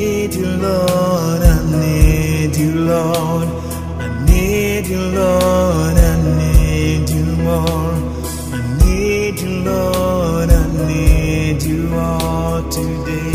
need you, Lord. I need you, Lord. I need you, Lord. I need you more. I need you, Lord. I need you all today.